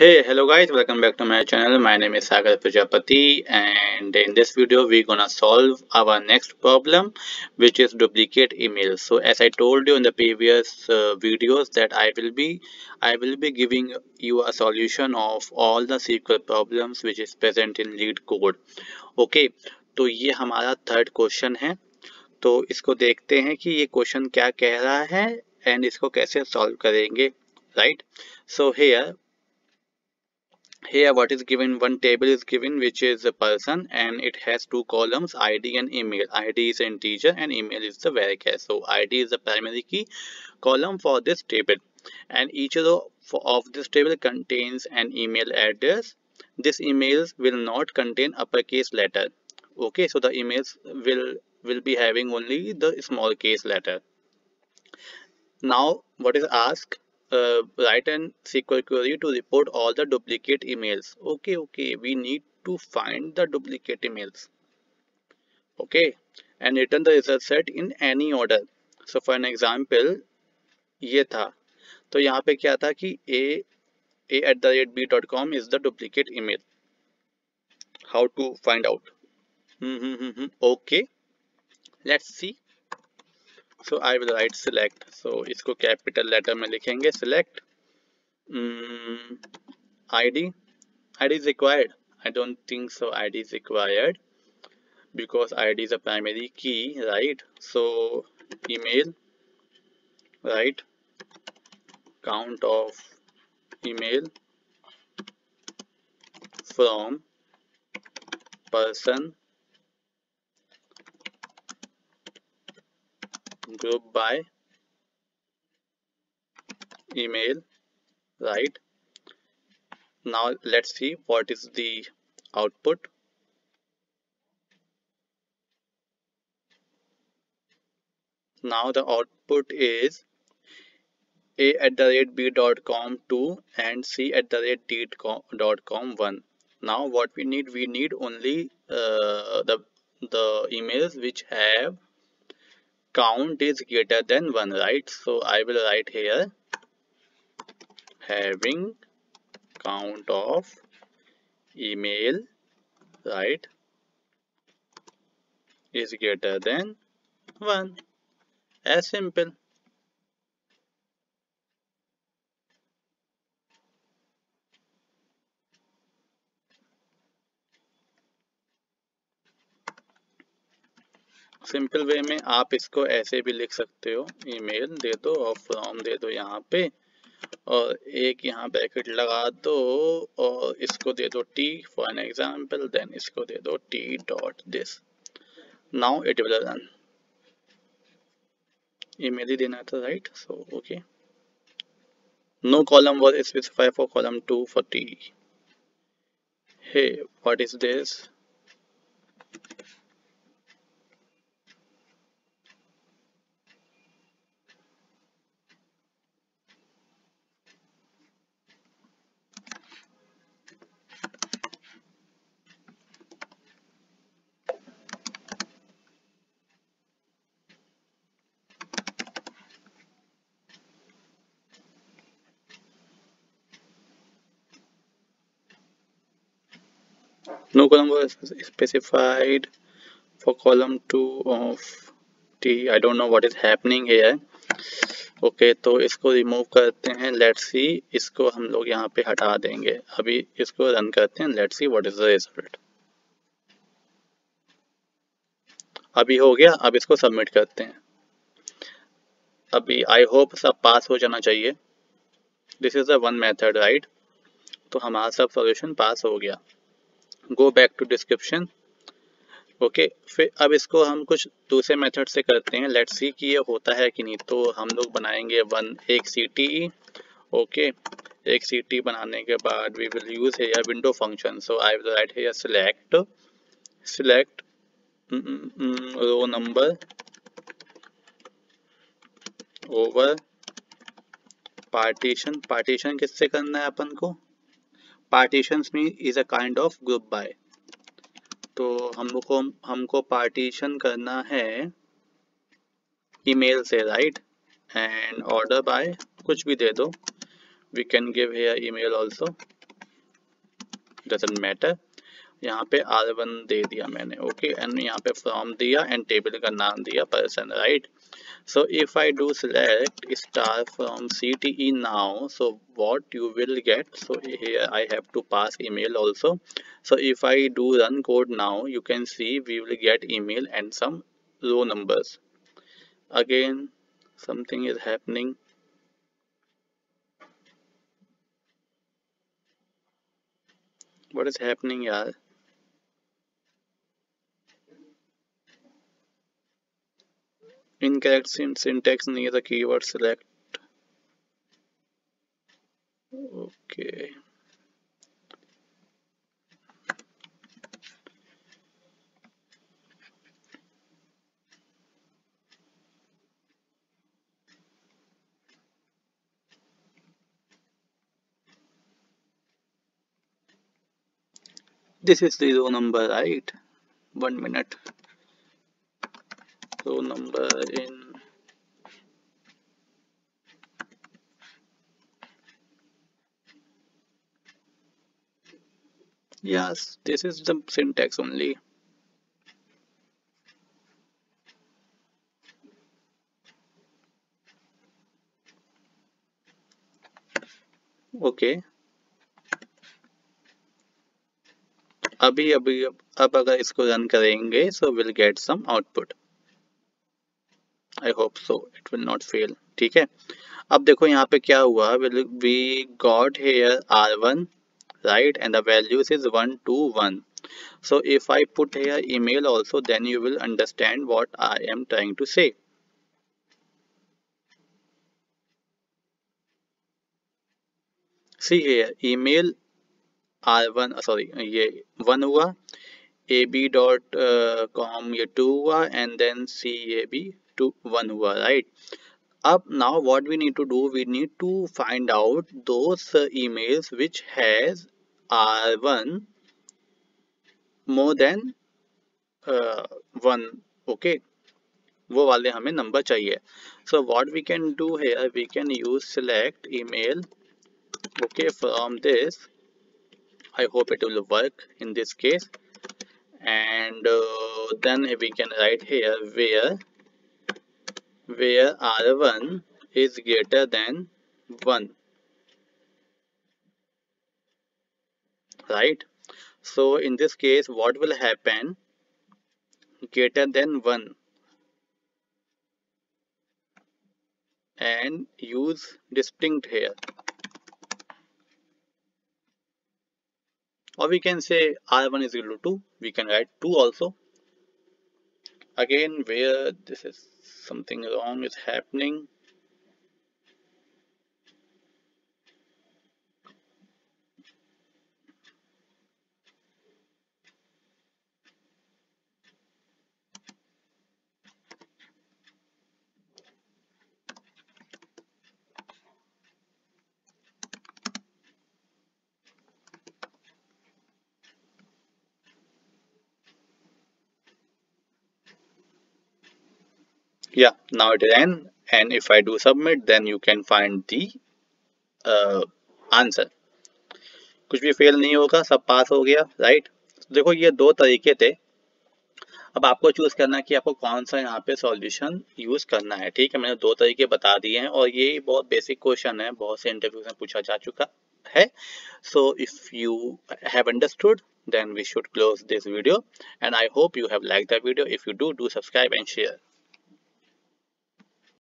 Hey, hello guys, welcome back to my channel. My name is Sagar Prajapati and in this video we're gonna solve our next problem which is duplicate emails. So as I told you in the previous uh, videos that I will be I will be giving you a solution of all the SQL problems which is present in lead code. Okay, तो ये हमारा third question है तो इसको देखते हैं कि ये क्वेश्चन क्या कह रहा है एंड इसको कैसे सॉल्व करेंगे right so here here what is given one table is given which is a person and it has two columns id and email. Id is an integer and email is the varchar so id is the primary key column for this table. And each row of this table contains an email address. This emails will not contain uppercase letter. Okay so the emails will will be having only the small case letter. Now what is asked uh, write an SQL query to report all the duplicate emails. Okay, okay, we need to find the duplicate emails. Okay, and return the result set in any order. So for an example, ये था तो यहाँ पे क्या था कि a a at the rate b dot com is the duplicate email. How to find out? Hmm, hmm, hmm, hmm. Okay, let's see. So I will right select सो इसको capital letter में लिखेंगे select I D I D is required I don't think so I D is required because id is a primary key right so email right count of email from person group by email right. Now let's see what is the output. Now the output is a at the rate b dot com 2 and c at the rate d dot com 1 now what we need we need only uh, the the emails which have count is greater than 1 right? So I will write here having count of email right is greater than 1 as simple simple way में आप इसको ऐसे भी लिख सकते हो। Email दे दो और फ्रॉम दे दो यहाँ पे। और एक यहाँ ब्रैकेट लगा दो और इसको दे दो T for an example then इसको दे दो T dot this now it will run email ही देना था right so okay no column was specified for column 2 for t. Hey, what is this? No column was specified for column 2 of t. I don't know what is happening here. Okay okay, तो इसको remove करते हैं. Let's सी इसको हम लोग यहाँ पे हटा देंगे. अभी इसको रन करते हैं. Let's see what is the result अभी हो गया. अब इसको सबमिट करते हैं. अभी आई होप सब पास हो जाना चाहिए. This is the one method right तो हमारा सब सॉल्यूशन पास हो गया. Go back to description okay फिर अब इसको हम कुछ दूसरे मेथड से करते हैं. लेट्स सी कि ये होता है कि नहीं. तो हम लोग बनाएँगे वन एक सी टी ओके एक सी टी बनाने के बाद वी विल यूज़ है window function so I will write है select select row number over partition partition किससे करना है अपन को? पार्टीशंस में is a kind of group by तो हम को हमको पार्टीशन करना है ईमेल से राइट एंड ऑर्डर बाय कुछ भी दे दो। We can give here email also doesn't matter यहाँ पे आर वन दे दिया मैंने ओके एंड यहाँ पे फ्रॉम दिया एंड टेबल का नाम दिया person right so if i do select star from cte now so what you will get? So here i have to pass email also. So if i do run code now you can see we will get email and some row numbers. Again something is happening. What is happening here incorrect syntax near the keyword select. Okay. This is the row number right? One minute row number in yes this is the syntax only okay अभी अभी अब अगर इसको run करेंगे so will get some output I hope so it will not fail ठीक है अब देखो यहाँ पे क्या हुआ we got here are one right and the values is 1 to 1 so if i put here email also then you will understand what i am trying to say see here email r1 sorry ये one हुआ ab.com ये two हुआ and then cab to one हुआ right up now what we need to do we need to find out those uh, emails which has r1 more than uh, one okay वो वाले हमें number चाहिए so what we can do here we can use select email okay from this I hope it will work in this case and uh, then we can write here where where r1 is greater than 1 right? So in this case what will happen? Greater than 1 and use distinct here. Or we can say r1 is equal to 2 we can write 2 also again where this is something wrong is happening yeah now it is n and if i do submit then you can find the uh, answer. कुछ भी fail नहीं होगा सब पास हो गया right तो देखो ये दो तरीके थे। अब आपको चूज़ करना है कि आपको कौन सा यहाँ पे सॉल्यूशन यूज़ करना है ठीक है? मैंने दो तरीके बता दिए हैं और ये बहुत बेसिक क्वेश्चन है बहुत से इंटरव्यूज़ में पूछा जा चुका है। So if you have understood then we should close this video and I hope you have like video if you do do subscribe and share